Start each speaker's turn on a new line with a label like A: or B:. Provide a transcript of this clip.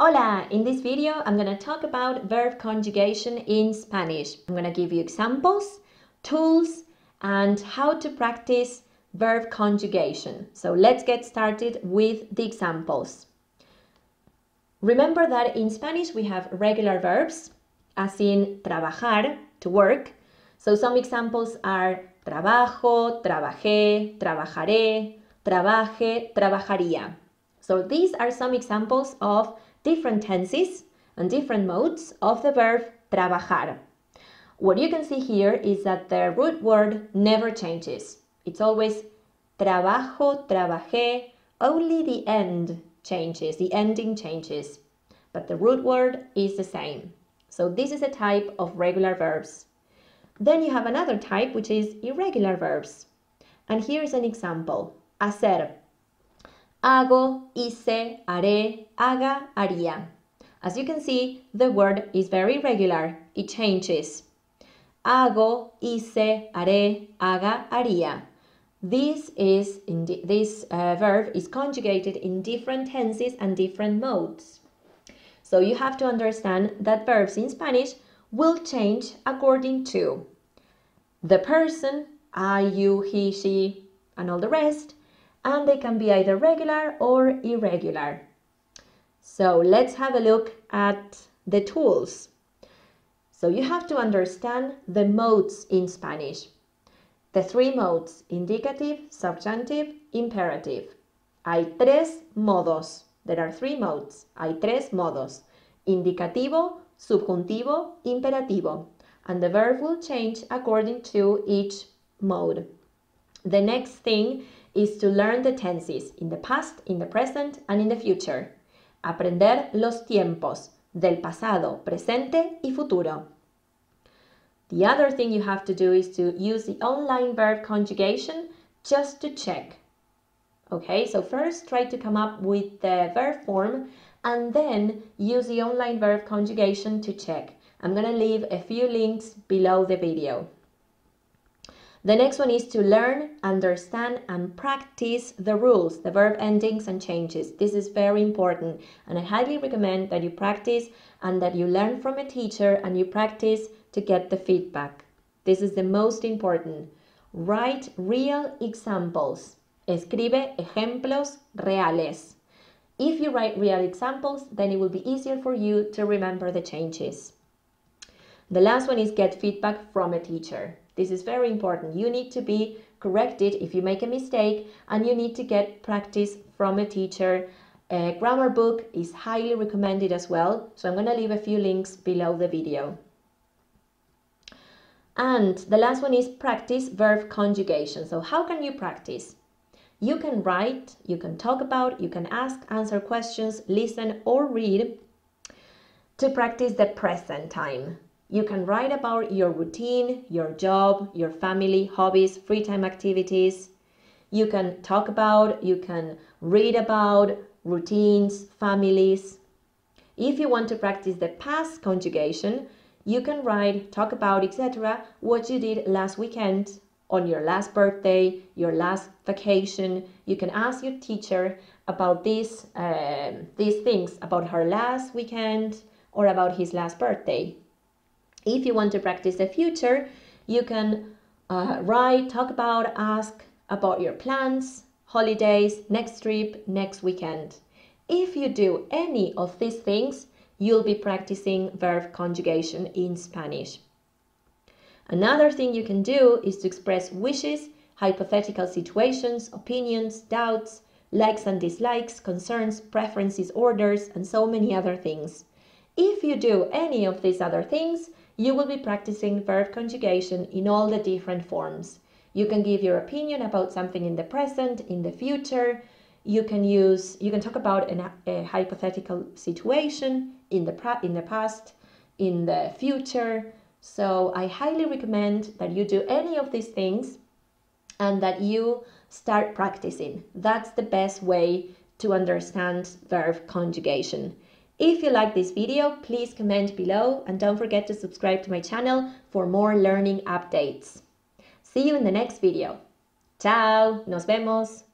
A: Hola! In this video, I'm going to talk about verb conjugation in Spanish. I'm going to give you examples, tools, and how to practice verb conjugation. So let's get started with the examples. Remember that in Spanish we have regular verbs, as in trabajar, to work. So some examples are trabajo, trabajé, trabajaré, trabaje, trabajaría. So these are some examples of different tenses and different modes of the verb trabajar. What you can see here is that the root word never changes. It's always trabajo, trabajé, only the end changes, the ending changes, but the root word is the same. So this is a type of regular verbs. Then you have another type which is irregular verbs. And here's an example. Hacer. Hago, hice, haré, haga, haría. As you can see, the word is very regular. It changes. Hago, hice, haré, haga, haría. This is this uh, verb is conjugated in different tenses and different modes. So you have to understand that verbs in Spanish will change according to the person, I, you, he, she, and all the rest, and they can be either regular or irregular. So let's have a look at the tools. So you have to understand the modes in Spanish. The three modes, indicative, subjunctive, imperative. Hay tres modos. There are three modes. Hay tres modos. Indicativo, subjuntivo, imperativo. And the verb will change according to each mode. The next thing is to learn the tenses in the past, in the present, and in the future. Aprender los tiempos del pasado, presente y futuro. The other thing you have to do is to use the online verb conjugation just to check. Okay, so first try to come up with the verb form and then use the online verb conjugation to check. I'm going to leave a few links below the video. The next one is to learn, understand, and practice the rules, the verb endings and changes. This is very important, and I highly recommend that you practice and that you learn from a teacher and you practice to get the feedback. This is the most important. Write real examples. Escribe ejemplos reales. If you write real examples, then it will be easier for you to remember the changes. The last one is get feedback from a teacher. This is very important. You need to be corrected if you make a mistake and you need to get practice from a teacher. A grammar book is highly recommended as well. So I'm going to leave a few links below the video. And the last one is practice verb conjugation. So how can you practice? You can write, you can talk about, you can ask, answer questions, listen or read to practice the present time. You can write about your routine, your job, your family, hobbies, free time activities. You can talk about, you can read about routines, families. If you want to practice the past conjugation, you can write, talk about, etc. what you did last weekend, on your last birthday, your last vacation. You can ask your teacher about these, uh, these things, about her last weekend or about his last birthday. If you want to practice the future, you can uh, write, talk about, ask about your plans, holidays, next trip, next weekend. If you do any of these things, you'll be practicing verb conjugation in Spanish. Another thing you can do is to express wishes, hypothetical situations, opinions, doubts, likes and dislikes, concerns, preferences, orders, and so many other things. If you do any of these other things, you will be practicing verb conjugation in all the different forms. You can give your opinion about something in the present, in the future. You can use, you can talk about an, a hypothetical situation in the, in the past, in the future. So I highly recommend that you do any of these things and that you start practicing. That's the best way to understand verb conjugation. If you like this video, please comment below and don't forget to subscribe to my channel for more learning updates. See you in the next video. Ciao, nos vemos.